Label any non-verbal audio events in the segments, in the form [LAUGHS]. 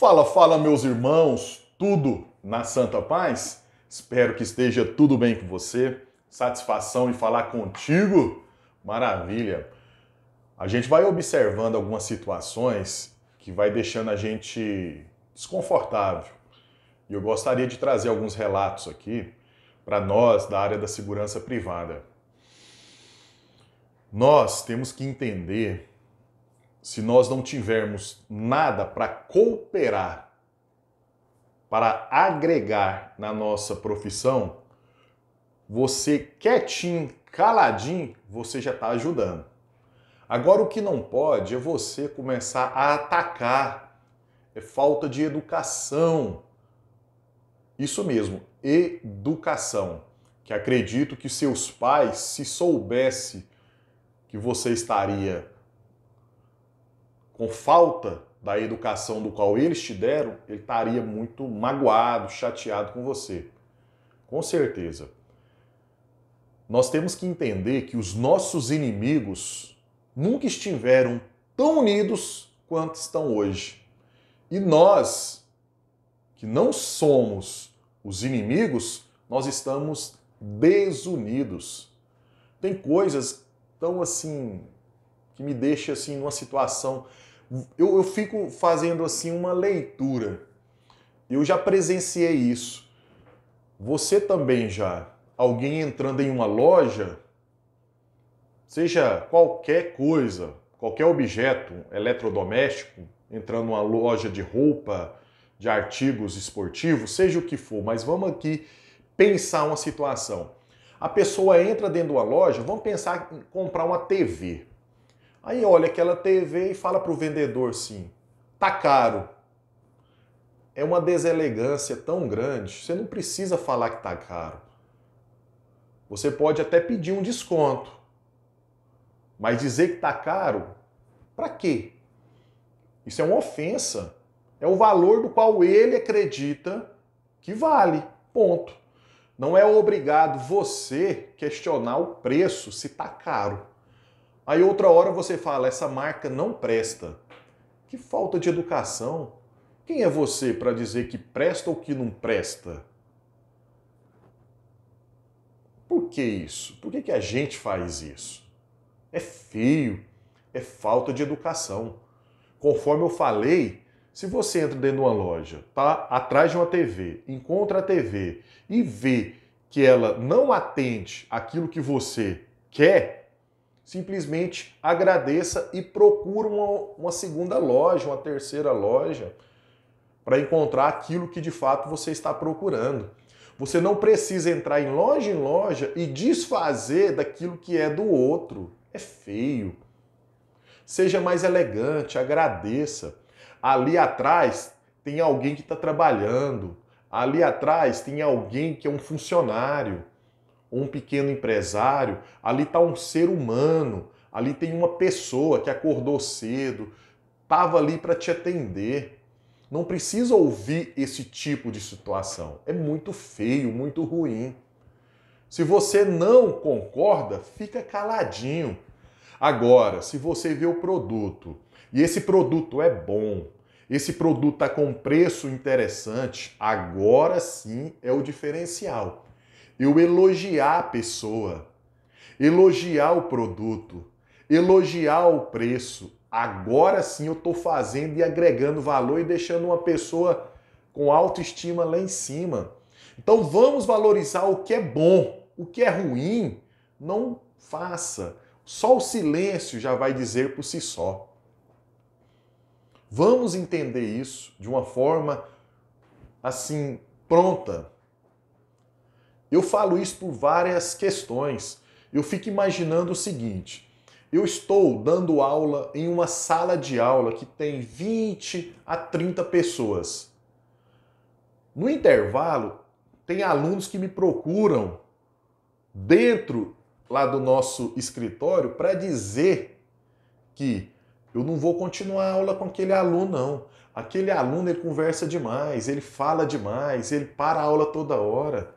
Fala, fala, meus irmãos, tudo na Santa Paz? Espero que esteja tudo bem com você. Satisfação em falar contigo? Maravilha! A gente vai observando algumas situações que vai deixando a gente desconfortável. E eu gostaria de trazer alguns relatos aqui para nós da área da segurança privada. Nós temos que entender se nós não tivermos nada para cooperar, para agregar na nossa profissão, você quietinho, caladinho, você já está ajudando. Agora, o que não pode é você começar a atacar, é falta de educação. Isso mesmo, educação. Que acredito que seus pais, se soubesse que você estaria com falta da educação do qual eles te deram, ele estaria muito magoado, chateado com você. Com certeza. Nós temos que entender que os nossos inimigos nunca estiveram tão unidos quanto estão hoje. E nós, que não somos os inimigos, nós estamos desunidos. Tem coisas tão assim que me deixa assim numa situação eu, eu fico fazendo assim uma leitura. Eu já presenciei isso. Você também já. Alguém entrando em uma loja, seja qualquer coisa, qualquer objeto eletrodoméstico, entrando numa loja de roupa, de artigos esportivos, seja o que for, mas vamos aqui pensar uma situação. A pessoa entra dentro de uma loja, vamos pensar em comprar uma TV. Aí olha aquela TV e fala para o vendedor assim: tá caro. É uma deselegância tão grande, você não precisa falar que tá caro. Você pode até pedir um desconto. Mas dizer que tá caro, para quê? Isso é uma ofensa. É o valor do qual ele acredita que vale. Ponto. Não é obrigado você questionar o preço se tá caro. Aí outra hora você fala, essa marca não presta. Que falta de educação. Quem é você para dizer que presta ou que não presta? Por que isso? Por que, que a gente faz isso? É feio, é falta de educação. Conforme eu falei, se você entra dentro de uma loja, tá atrás de uma TV, encontra a TV e vê que ela não atende aquilo que você quer, simplesmente agradeça e procure uma, uma segunda loja, uma terceira loja, para encontrar aquilo que de fato você está procurando. Você não precisa entrar em loja em loja e desfazer daquilo que é do outro. É feio. Seja mais elegante, agradeça. Ali atrás tem alguém que está trabalhando. Ali atrás tem alguém que é um funcionário um pequeno empresário, ali está um ser humano, ali tem uma pessoa que acordou cedo, estava ali para te atender. Não precisa ouvir esse tipo de situação. É muito feio, muito ruim. Se você não concorda, fica caladinho. Agora, se você vê o produto e esse produto é bom, esse produto está com preço interessante, agora sim é o diferencial eu elogiar a pessoa, elogiar o produto, elogiar o preço. Agora sim eu estou fazendo e agregando valor e deixando uma pessoa com autoestima lá em cima. Então vamos valorizar o que é bom, o que é ruim, não faça. Só o silêncio já vai dizer por si só. Vamos entender isso de uma forma assim pronta, eu falo isso por várias questões. Eu fico imaginando o seguinte: eu estou dando aula em uma sala de aula que tem 20 a 30 pessoas. No intervalo, tem alunos que me procuram dentro lá do nosso escritório para dizer que eu não vou continuar a aula com aquele aluno, não. Aquele aluno ele conversa demais, ele fala demais, ele para a aula toda hora.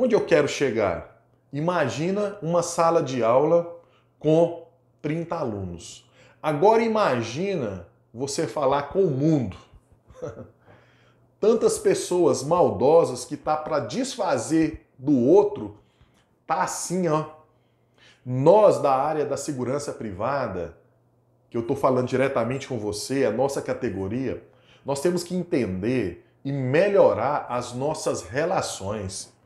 Onde eu quero chegar? Imagina uma sala de aula com 30 alunos. Agora imagina você falar com o mundo. [LAUGHS] Tantas pessoas maldosas que tá para desfazer do outro, tá assim, ó. Nós da área da segurança privada, que eu tô falando diretamente com você, a nossa categoria, nós temos que entender e melhorar as nossas relações.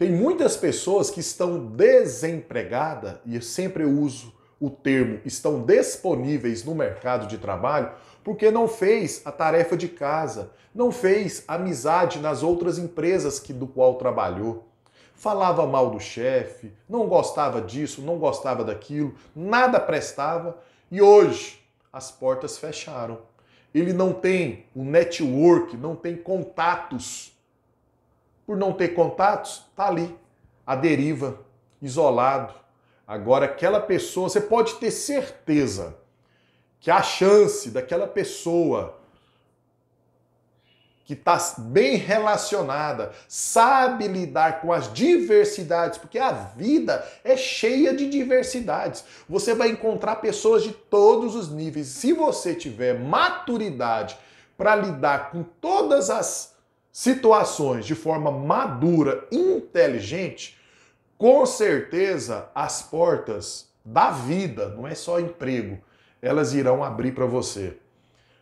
Tem muitas pessoas que estão desempregadas, e eu sempre uso o termo estão disponíveis no mercado de trabalho, porque não fez a tarefa de casa, não fez amizade nas outras empresas que do qual trabalhou. Falava mal do chefe, não gostava disso, não gostava daquilo, nada prestava e hoje as portas fecharam. Ele não tem o network, não tem contatos por não ter contatos, tá ali, a deriva, isolado. Agora, aquela pessoa, você pode ter certeza que a chance daquela pessoa que está bem relacionada, sabe lidar com as diversidades, porque a vida é cheia de diversidades. Você vai encontrar pessoas de todos os níveis. Se você tiver maturidade para lidar com todas as situações de forma madura, inteligente, com certeza as portas da vida, não é só emprego, elas irão abrir para você.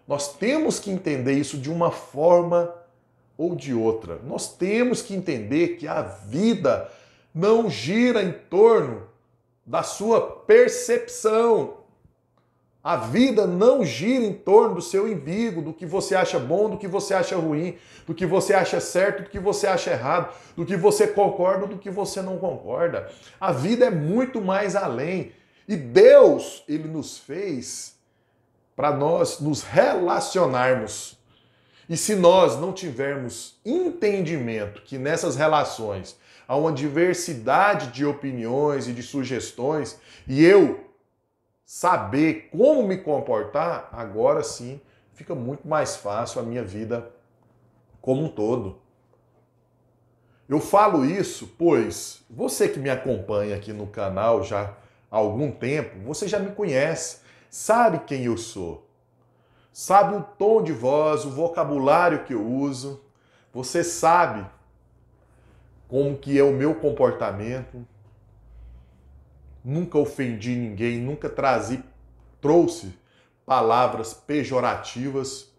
Nós temos que entender isso de uma forma ou de outra. Nós temos que entender que a vida não gira em torno da sua percepção, a vida não gira em torno do seu umbigo, do que você acha bom, do que você acha ruim, do que você acha certo, do que você acha errado, do que você concorda, do que você não concorda. A vida é muito mais além. E Deus, ele nos fez para nós nos relacionarmos. E se nós não tivermos entendimento que nessas relações há uma diversidade de opiniões e de sugestões, e eu saber como me comportar, agora sim fica muito mais fácil a minha vida como um todo. Eu falo isso pois você que me acompanha aqui no canal já há algum tempo, você já me conhece, sabe quem eu sou, sabe o tom de voz, o vocabulário que eu uso, você sabe como que é o meu comportamento, nunca ofendi ninguém, nunca trazi, trouxe palavras pejorativas,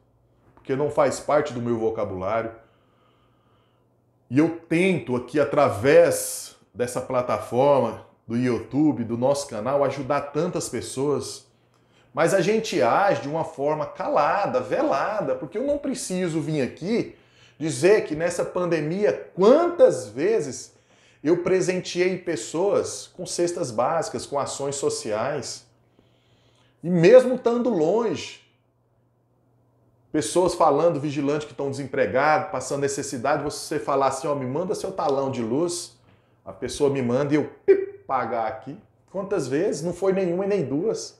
porque não faz parte do meu vocabulário. E eu tento aqui, através dessa plataforma, do YouTube, do nosso canal, ajudar tantas pessoas. Mas a gente age de uma forma calada, velada, porque eu não preciso vir aqui dizer que nessa pandemia, quantas vezes eu presenteei pessoas com cestas básicas, com ações sociais. E mesmo estando longe, pessoas falando, vigilante que estão desempregados, passando necessidade, você falar assim, ó, me manda seu talão de luz, a pessoa me manda e eu pip, pagar aqui. Quantas vezes? Não foi nenhuma e nem duas.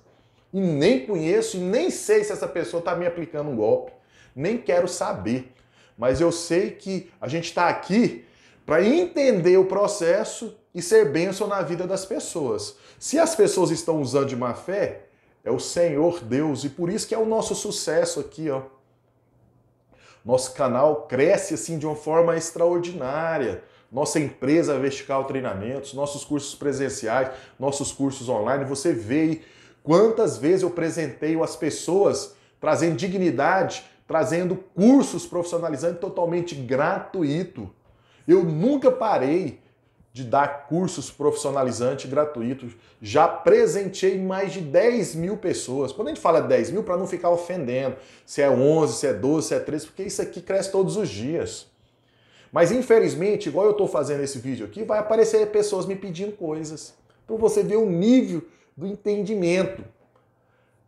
E nem conheço e nem sei se essa pessoa está me aplicando um golpe. Nem quero saber. Mas eu sei que a gente está aqui para entender o processo e ser bênção na vida das pessoas. Se as pessoas estão usando de má fé, é o Senhor Deus e por isso que é o nosso sucesso aqui, ó. Nosso canal cresce assim de uma forma extraordinária. Nossa empresa Vertical Treinamentos, nossos cursos presenciais, nossos cursos online, você vê quantas vezes eu presenteio as pessoas trazendo dignidade, trazendo cursos profissionalizantes totalmente gratuito. Eu nunca parei de dar cursos profissionalizantes gratuitos. Já presenteei mais de 10 mil pessoas. Quando a gente fala 10 mil, para não ficar ofendendo, se é 11, se é 12, se é 13, porque isso aqui cresce todos os dias. Mas infelizmente, igual eu estou fazendo esse vídeo aqui, vai aparecer pessoas me pedindo coisas. Para você ver o nível do entendimento.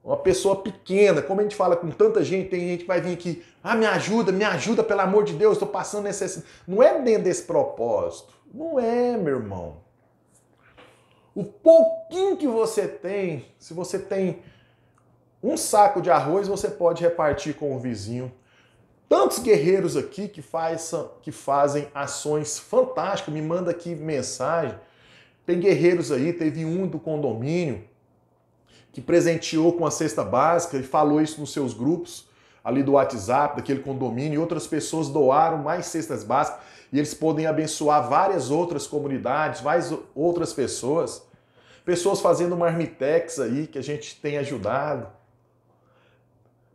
Uma pessoa pequena, como a gente fala com tanta gente, tem gente que vai vir aqui, ah, me ajuda, me ajuda, pelo amor de Deus, estou passando necessidade. Não é dentro desse propósito. Não é, meu irmão. O pouquinho que você tem, se você tem um saco de arroz, você pode repartir com o vizinho. Tantos guerreiros aqui que, faz, que fazem ações fantásticas, me manda aqui mensagem. Tem guerreiros aí, teve um do condomínio que presenteou com a cesta básica e falou isso nos seus grupos ali do WhatsApp, daquele condomínio, e outras pessoas doaram mais cestas básicas e eles podem abençoar várias outras comunidades, várias outras pessoas. Pessoas fazendo marmitex aí que a gente tem ajudado.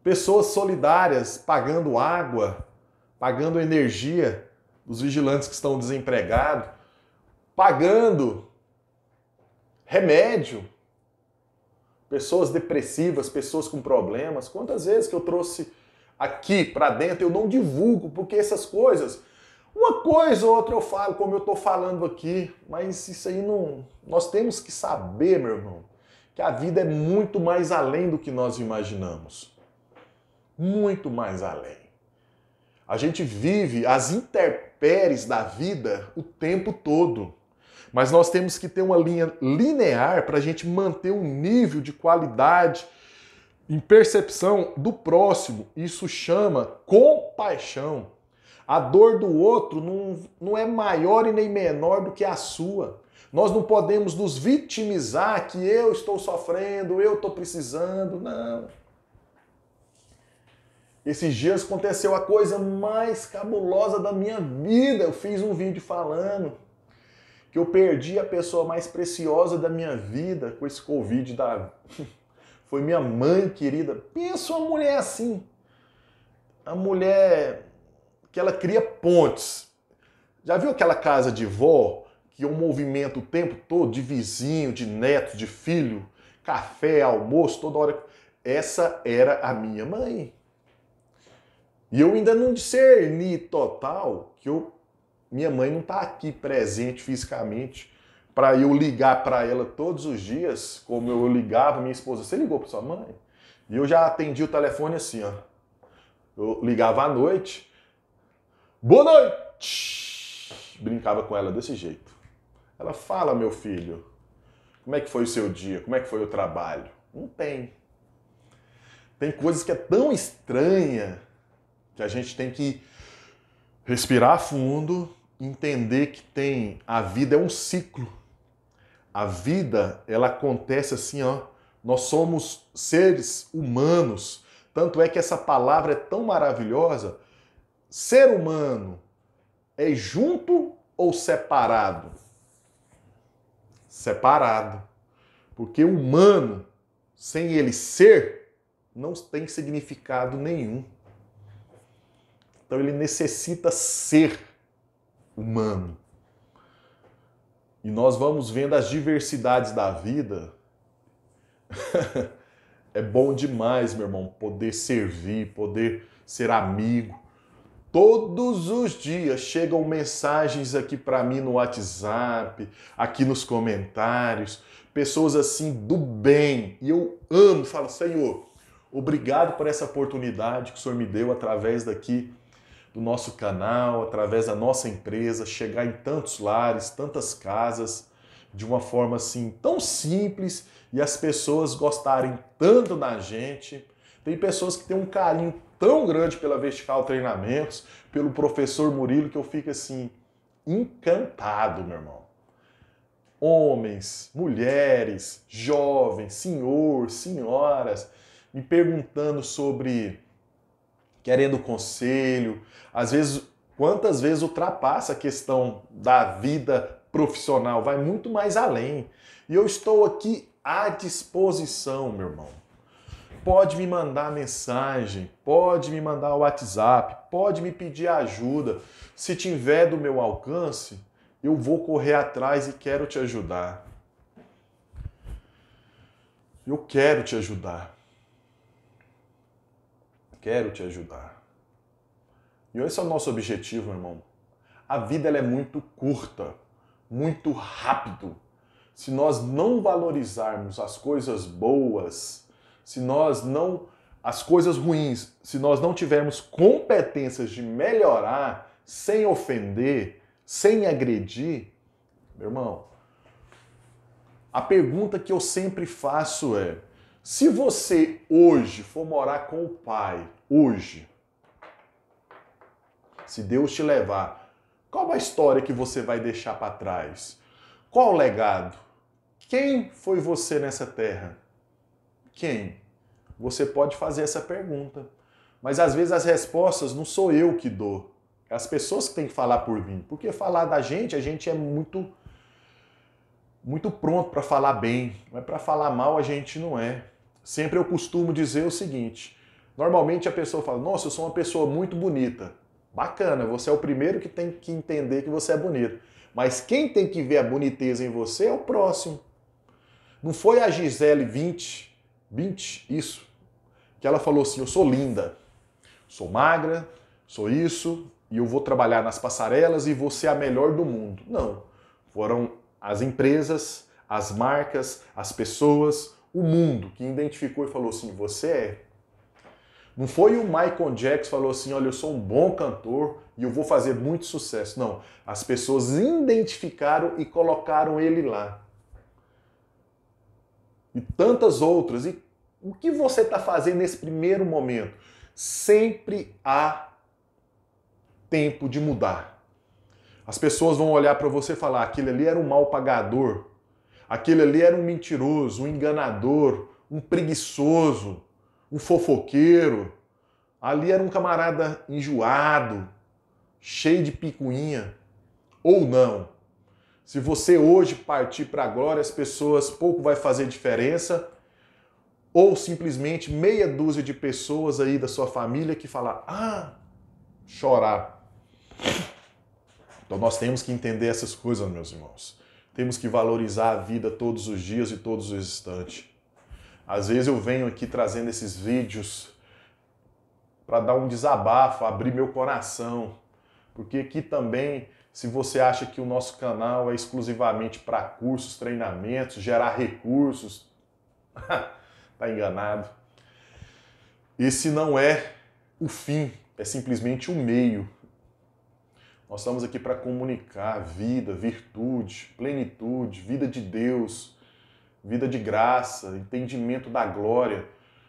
Pessoas solidárias pagando água, pagando energia dos vigilantes que estão desempregados, pagando remédio. Pessoas depressivas, pessoas com problemas. Quantas vezes que eu trouxe aqui para dentro eu não divulgo, porque essas coisas uma coisa ou outra eu falo, como eu estou falando aqui, mas isso aí não. Nós temos que saber, meu irmão, que a vida é muito mais além do que nós imaginamos. Muito mais além. A gente vive as intempéries da vida o tempo todo. Mas nós temos que ter uma linha linear para a gente manter um nível de qualidade em percepção do próximo. Isso chama compaixão. A dor do outro não, não é maior e nem menor do que a sua. Nós não podemos nos vitimizar que eu estou sofrendo, eu estou precisando, não. Esses dias aconteceu a coisa mais cabulosa da minha vida. Eu fiz um vídeo falando que eu perdi a pessoa mais preciosa da minha vida com esse Covid da. [LAUGHS] Foi minha mãe querida. Pensa uma mulher assim. A mulher que ela cria pontes. Já viu aquela casa de vó que um movimento o tempo todo de vizinho, de neto, de filho, café, almoço, toda hora. Essa era a minha mãe. E eu ainda não discerni total que eu, minha mãe não está aqui presente fisicamente para eu ligar para ela todos os dias, como eu ligava minha esposa. Você ligou para sua mãe? E eu já atendi o telefone assim, ó. Eu ligava à noite, Boa noite! Brincava com ela desse jeito. Ela fala, meu filho, como é que foi o seu dia? Como é que foi o trabalho? Não tem. Tem coisas que é tão estranha que a gente tem que respirar fundo, entender que tem a vida é um ciclo. A vida, ela acontece assim, ó. Nós somos seres humanos. Tanto é que essa palavra é tão maravilhosa ser humano é junto ou separado? Separado. Porque humano, sem ele ser, não tem significado nenhum. Então ele necessita ser humano. E nós vamos vendo as diversidades da vida. [LAUGHS] é bom demais, meu irmão, poder servir, poder ser amigo, Todos os dias chegam mensagens aqui para mim no WhatsApp, aqui nos comentários, pessoas assim do bem. E eu amo, falo, Senhor, obrigado por essa oportunidade que o Senhor me deu através daqui do nosso canal, através da nossa empresa, chegar em tantos lares, tantas casas, de uma forma assim tão simples e as pessoas gostarem tanto da gente. Tem pessoas que têm um carinho tão grande pela Vertical Treinamentos, pelo professor Murilo, que eu fico assim, encantado, meu irmão. Homens, mulheres, jovens, senhor, senhoras, me perguntando sobre querendo conselho, às vezes quantas vezes ultrapassa a questão da vida profissional, vai muito mais além. E eu estou aqui à disposição, meu irmão pode me mandar mensagem, pode me mandar o WhatsApp, pode me pedir ajuda. Se tiver do meu alcance, eu vou correr atrás e quero te ajudar. Eu quero te ajudar. Quero te ajudar. E esse é o nosso objetivo, meu irmão. A vida ela é muito curta, muito rápido. Se nós não valorizarmos as coisas boas, se nós não as coisas ruins, se nós não tivermos competências de melhorar sem ofender, sem agredir, meu irmão, a pergunta que eu sempre faço é: se você hoje for morar com o pai, hoje, se Deus te levar, qual a história que você vai deixar para trás? Qual o legado? Quem foi você nessa terra? Quem? Você pode fazer essa pergunta. Mas às vezes as respostas não sou eu que dou. É as pessoas que têm que falar por mim. Porque falar da gente, a gente é muito muito pronto para falar bem, mas para falar mal a gente não é. Sempre eu costumo dizer o seguinte: normalmente a pessoa fala, nossa, eu sou uma pessoa muito bonita. Bacana, você é o primeiro que tem que entender que você é bonito. Mas quem tem que ver a boniteza em você é o próximo. Não foi a Gisele 20, 20, isso, que ela falou assim: eu sou linda, sou magra, sou isso, e eu vou trabalhar nas passarelas e vou ser a melhor do mundo. Não. Foram as empresas, as marcas, as pessoas, o mundo que identificou e falou assim: você é. Não foi o Michael Jackson que falou assim: olha, eu sou um bom cantor e eu vou fazer muito sucesso. Não. As pessoas identificaram e colocaram ele lá. E tantas outras. E o que você está fazendo nesse primeiro momento? Sempre há tempo de mudar. As pessoas vão olhar para você e falar: aquele ali era um mal pagador, aquele ali era um mentiroso, um enganador, um preguiçoso, um fofoqueiro. Ali era um camarada enjoado, cheio de picuinha. Ou não. Se você hoje partir para a glória, as pessoas pouco vai fazer diferença, ou simplesmente meia dúzia de pessoas aí da sua família que falar: "Ah, chorar". Então nós temos que entender essas coisas, meus irmãos. Temos que valorizar a vida todos os dias e todos os instantes. Às vezes eu venho aqui trazendo esses vídeos para dar um desabafo, abrir meu coração, porque aqui também, se você acha que o nosso canal é exclusivamente para cursos, treinamentos, gerar recursos, [LAUGHS] tá enganado. Esse não é o fim, é simplesmente o meio nós estamos aqui para comunicar vida, virtude, plenitude, vida de Deus, vida de graça, entendimento da glória.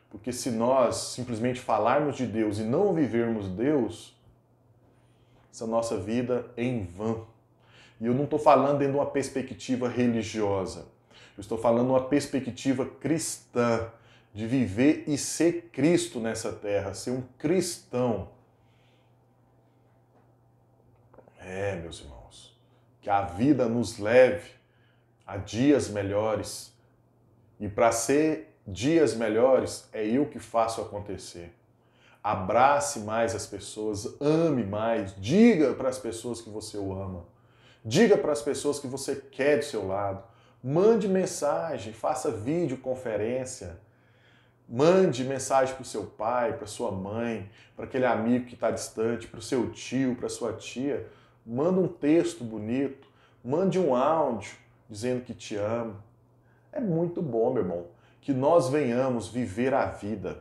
Porque se nós simplesmente falarmos de Deus e não vivermos Deus, essa nossa vida é em vão. E eu não estou falando dentro de uma perspectiva religiosa. Eu estou falando uma perspectiva cristã, de viver e ser Cristo nessa terra, ser um cristão. É, meus irmãos, que a vida nos leve a dias melhores. E para ser dias melhores, é eu que faço acontecer. Abrace mais as pessoas, ame mais, diga para as pessoas que você o ama. Diga para as pessoas que você quer do seu lado. Mande mensagem, faça videoconferência. Mande mensagem para o seu pai, para sua mãe, para aquele amigo que está distante, para o seu tio, para sua tia manda um texto bonito, mande um áudio dizendo que te ama. É muito bom, meu irmão, que nós venhamos viver a vida.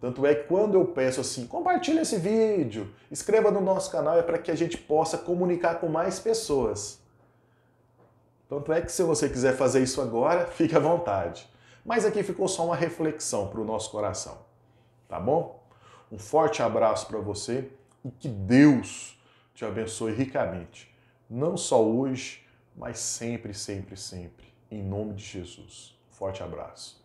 Tanto é que quando eu peço assim, compartilhe esse vídeo, escreva no nosso canal, é para que a gente possa comunicar com mais pessoas. Tanto é que se você quiser fazer isso agora, [LAUGHS] fique à vontade. Mas aqui ficou só uma reflexão para o nosso coração. Tá bom? Um forte abraço para você e que Deus te abençoe ricamente, não só hoje, mas sempre, sempre, sempre. Em nome de Jesus. Forte abraço.